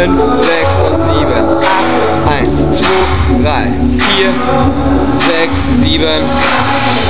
5, 6 und 7, 8, 1, 2, 3, 4, 6, 7.